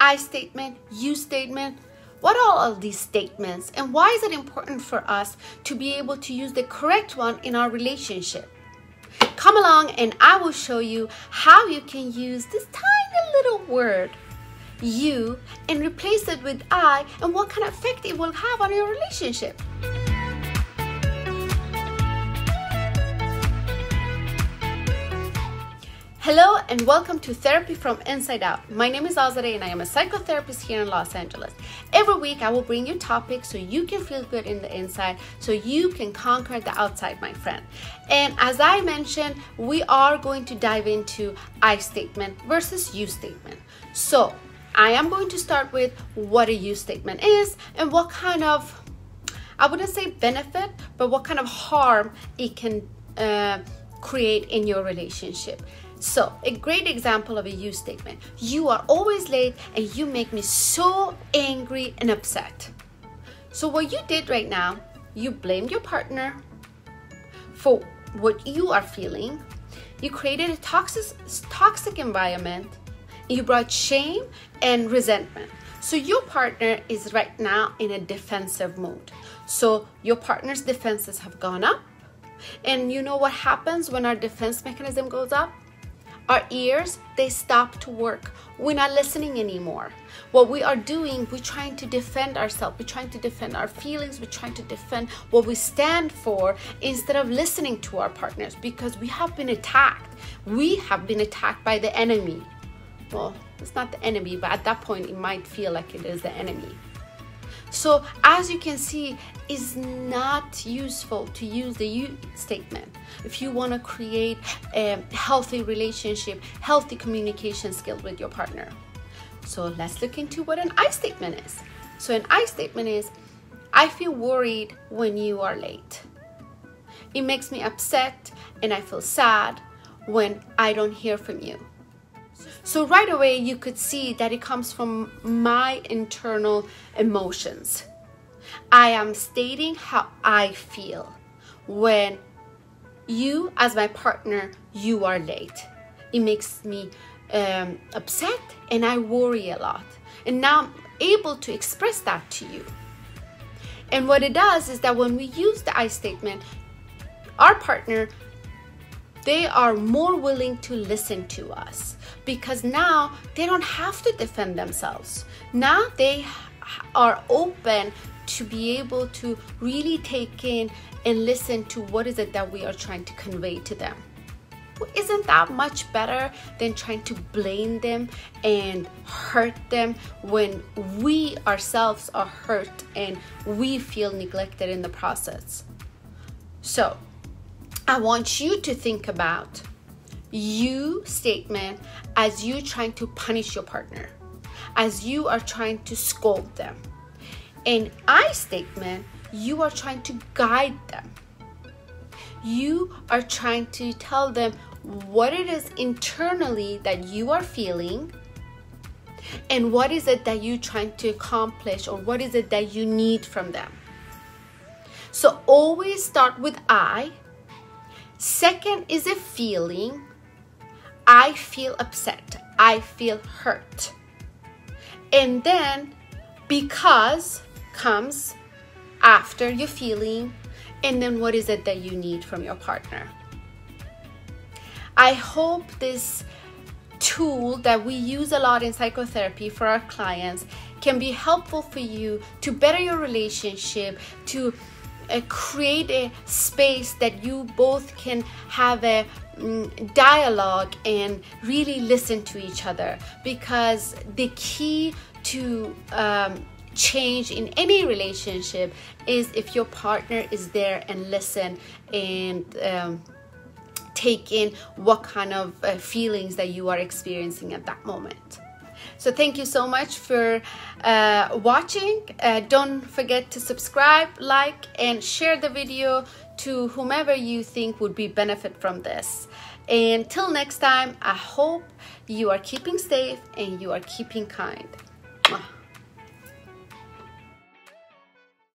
I statement, you statement. What are all of these statements and why is it important for us to be able to use the correct one in our relationship? Come along and I will show you how you can use this tiny little word, you, and replace it with I and what kind of effect it will have on your relationship. Hello and welcome to Therapy from Inside Out. My name is Azadeh and I am a psychotherapist here in Los Angeles. Every week I will bring you topics so you can feel good in the inside, so you can conquer the outside, my friend. And as I mentioned, we are going to dive into I statement versus you statement. So I am going to start with what a you statement is and what kind of, I wouldn't say benefit, but what kind of harm it can uh, create in your relationship. So, a great example of a you statement. You are always late and you make me so angry and upset. So, what you did right now, you blamed your partner for what you are feeling. You created a toxic, toxic environment. You brought shame and resentment. So, your partner is right now in a defensive mode. So, your partner's defenses have gone up. And you know what happens when our defense mechanism goes up? Our ears, they stop to work. We're not listening anymore. What we are doing, we're trying to defend ourselves. We're trying to defend our feelings. We're trying to defend what we stand for instead of listening to our partners because we have been attacked. We have been attacked by the enemy. Well, it's not the enemy, but at that point, it might feel like it is the enemy. So as you can see, it's not useful to use the you statement if you want to create a healthy relationship, healthy communication skills with your partner. So let's look into what an I statement is. So an I statement is, I feel worried when you are late. It makes me upset and I feel sad when I don't hear from you. So right away, you could see that it comes from my internal emotions. I am stating how I feel when you, as my partner, you are late. It makes me um, upset and I worry a lot. And now I'm able to express that to you. And what it does is that when we use the I statement, our partner they are more willing to listen to us because now they don't have to defend themselves. Now they are open to be able to really take in and listen to what is it that we are trying to convey to them. Isn't that much better than trying to blame them and hurt them when we ourselves are hurt and we feel neglected in the process? So, I want you to think about you statement as you trying to punish your partner, as you are trying to scold them. And I statement, you are trying to guide them. You are trying to tell them what it is internally that you are feeling and what is it that you're trying to accomplish or what is it that you need from them. So always start with I Second is a feeling. I feel upset. I feel hurt. And then because comes after your feeling and then what is it that you need from your partner. I hope this tool that we use a lot in psychotherapy for our clients can be helpful for you to better your relationship, to uh, create a space that you both can have a um, dialogue and really listen to each other because the key to um, change in any relationship is if your partner is there and listen and um, take in what kind of uh, feelings that you are experiencing at that moment. So thank you so much for uh, watching. Uh, don't forget to subscribe, like, and share the video to whomever you think would be benefit from this. Until next time, I hope you are keeping safe and you are keeping kind.